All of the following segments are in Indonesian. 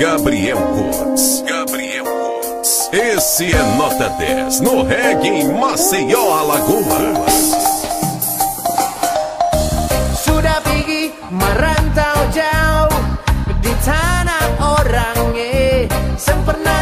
Gabriel Woods. Gabriel Woods. Esse é nota 10 no reggae em Maceió, Alagoas. Sudah pergi merantau jauh di tanah orang sempurna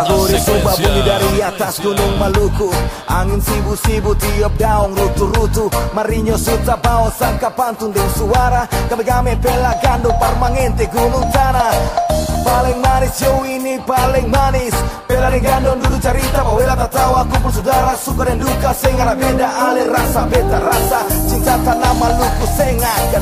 Tahuri sumpah bunyi dari atas gunung Maluku. Angin sibu-sibu tiup daun rutu-rutu. Marinho suta bawa sangka pantun dan suara. Kami-kami pela gandung parmangente gunung tanah. Paling manis yo ini paling manis. Pela dan gandong dulu cerita Bawela tak tahu aku pun saudara. Suka dan duka Sehingga beda alih rasa Beta rasa. Cinta tanah Maluku Saya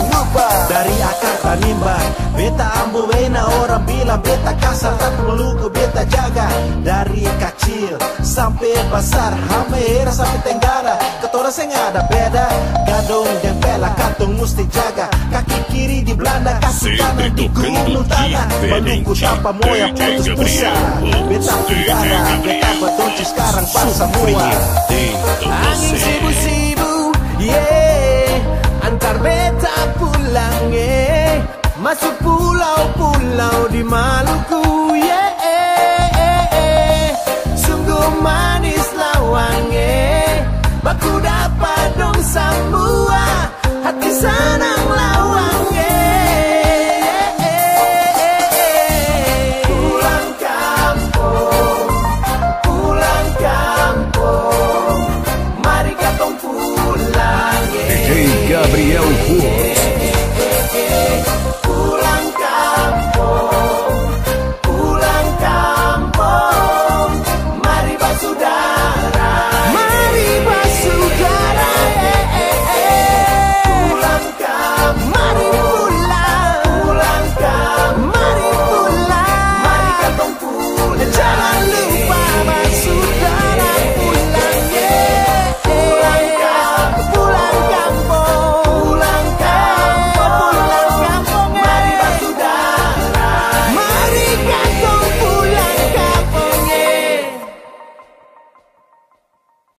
Beta ambo wena orang bilang beta kasar Tapi meluku beta jaga. Dari kecil sampai besar Hamera sampai tenggara. Ketora saya nggak ada beda Gadong dan pela kantong mesti jaga. Kaki kiri di Belanda Sempre kanan di gunung tanah. Maluku tanpa moya putus Gabriel. Pusa Woods. Beta udara Beta batonci sekarang pas semua Angin sibu-sibu